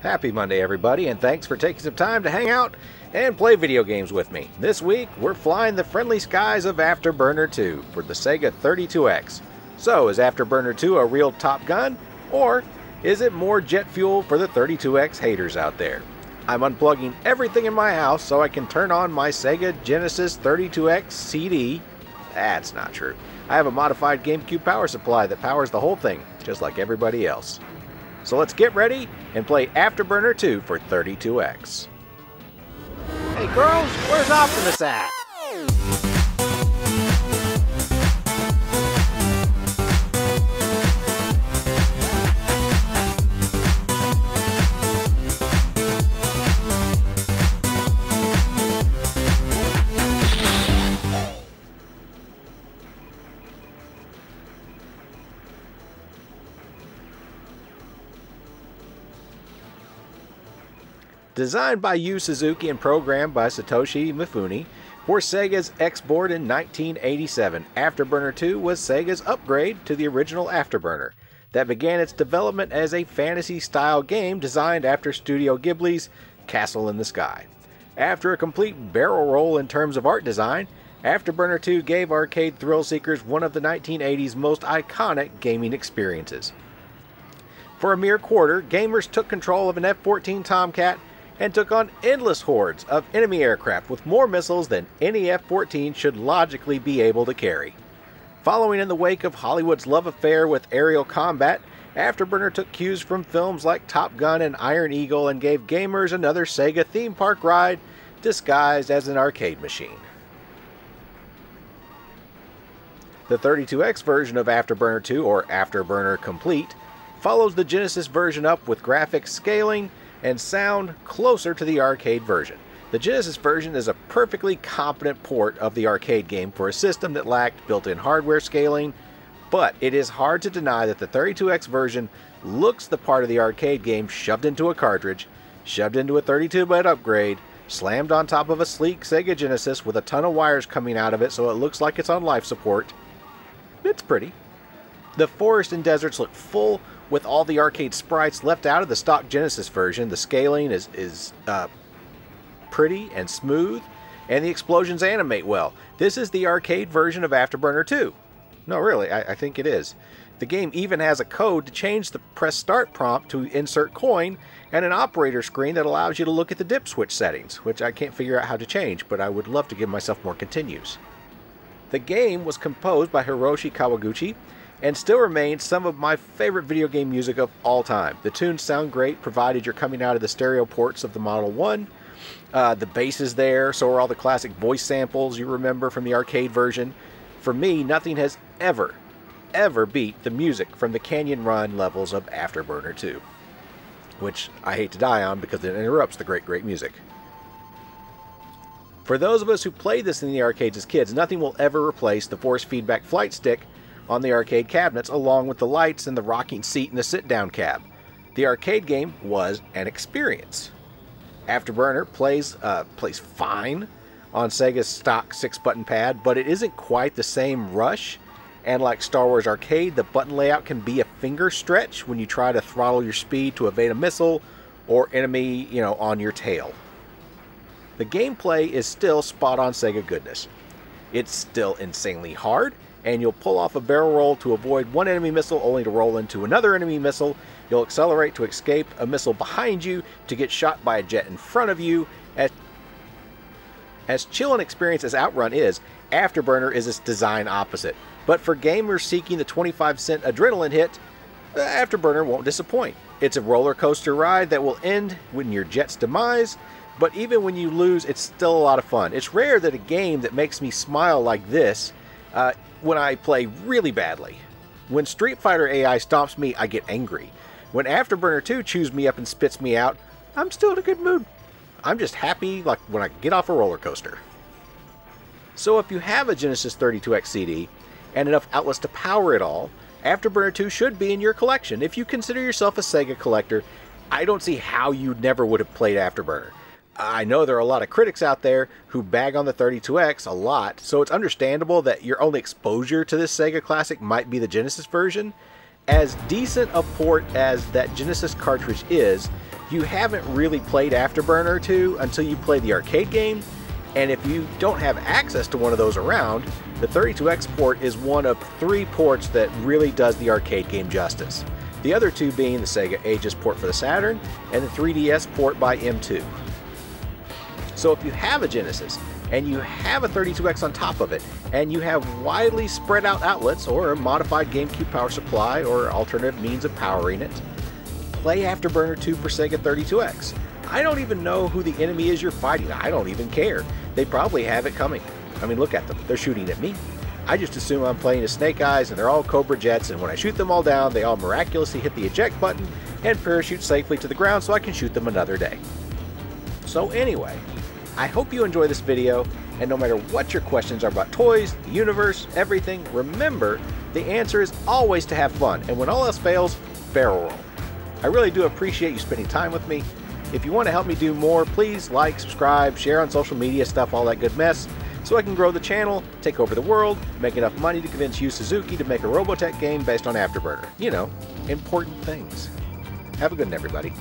Happy Monday, everybody, and thanks for taking some time to hang out and play video games with me. This week, we're flying the friendly skies of Afterburner 2 for the Sega 32X. So, is Afterburner 2 a real Top Gun, or is it more jet fuel for the 32X haters out there? I'm unplugging everything in my house so I can turn on my Sega Genesis 32X CD. That's not true. I have a modified GameCube power supply that powers the whole thing, just like everybody else. So let's get ready and play Afterburner 2 for 32X. Hey girls, where's Optimus at? Designed by Yu Suzuki and programmed by Satoshi Mifune for Sega's X-Board in 1987, Afterburner 2 was Sega's upgrade to the original Afterburner that began its development as a fantasy-style game designed after Studio Ghibli's Castle in the Sky. After a complete barrel roll in terms of art design, Afterburner 2 gave arcade thrill seekers one of the 1980s most iconic gaming experiences. For a mere quarter, gamers took control of an F 14 Tomcat and took on endless hordes of enemy aircraft with more missiles than any F 14 should logically be able to carry. Following in the wake of Hollywood's love affair with aerial combat, Afterburner took cues from films like Top Gun and Iron Eagle and gave gamers another Sega theme park ride disguised as an arcade machine. The 32X version of Afterburner 2, or Afterburner Complete, follows the Genesis version up with graphics scaling and sound closer to the arcade version. The Genesis version is a perfectly competent port of the arcade game for a system that lacked built in hardware scaling, but it is hard to deny that the 32X version looks the part of the arcade game shoved into a cartridge, shoved into a 32 bit upgrade, slammed on top of a sleek Sega Genesis with a ton of wires coming out of it so it looks like it's on life support. It's pretty. The forest and deserts look full with all the arcade sprites left out of the stock Genesis version. The scaling is, is uh, pretty and smooth, and the explosions animate well. This is the arcade version of Afterburner 2. No, really, I, I think it is. The game even has a code to change the press start prompt to insert coin and an operator screen that allows you to look at the dip switch settings, which I can't figure out how to change, but I would love to give myself more continues. The game was composed by Hiroshi Kawaguchi and still remains some of my favorite video game music of all time. The tunes sound great, provided you're coming out of the stereo ports of the Model 1. Uh, the bass is there, so are all the classic voice samples you remember from the arcade version. For me, nothing has ever, ever beat the music from the Canyon Run levels of Afterburner 2, which I hate to die on because it interrupts the great, great music. For those of us who played this in the arcades as kids, nothing will ever replace the force feedback flight stick on the arcade cabinets, along with the lights and the rocking seat in the sit down cab. The arcade game was an experience. Afterburner plays, uh, plays fine on Sega's stock six button pad, but it isn't quite the same rush. And like Star Wars Arcade, the button layout can be a finger stretch when you try to throttle your speed to evade a missile or enemy, you know, on your tail. The gameplay is still spot on Sega goodness. It's still insanely hard, and you'll pull off a barrel roll to avoid one enemy missile only to roll into another enemy missile. You'll accelerate to escape a missile behind you to get shot by a jet in front of you. As, as chill an experience as Outrun is, Afterburner is its design opposite. But for gamers seeking the 25 cent adrenaline hit, Afterburner won't disappoint. It's a roller coaster ride that will end when your jet's demise, but even when you lose, it's still a lot of fun. It's rare that a game that makes me smile like this uh, when I play really badly. When Street Fighter AI stomps me, I get angry. When Afterburner 2 chews me up and spits me out, I'm still in a good mood. I'm just happy like when I get off a roller coaster. So if you have a Genesis 32X CD and enough outlets to power it all, Afterburner 2 should be in your collection. If you consider yourself a Sega collector, I don't see how you never would have played Afterburner. I know there are a lot of critics out there who bag on the 32X a lot, so it's understandable that your only exposure to this Sega classic might be the Genesis version. as decent a port as that Genesis cartridge is, you haven't really played Afterburner 2 until you play the arcade game, and if you don't have access to one of those around, the 32X port is one of three ports that really does the arcade game justice. The other two being the Sega Ages port for the Saturn and the 3DS port by M2. So if you have a Genesis and you have a 32X on top of it, and you have widely spread out outlets or a modified GameCube power supply or alternative means of powering it, play Afterburner 2 for Sega 32X. I don't even know who the enemy is you're fighting. I don't even care. They probably have it coming. I mean, look at them. They're shooting at me. I just assume I'm playing as Snake Eyes and they're all Cobra Jets, and when I shoot them all down, they all miraculously hit the eject button and parachute safely to the ground so I can shoot them another day. So anyway, I hope you enjoy this video, and no matter what your questions are about toys, the universe, everything, remember, the answer is always to have fun, and when all else fails, barrel roll. I really do appreciate you spending time with me. If you want to help me do more, please like, subscribe, share on social media stuff, all that good mess, so I can grow the channel, take over the world, make enough money to convince Yu Suzuki to make a Robotech game based on Afterburner. You know, important things. Have a good one, everybody.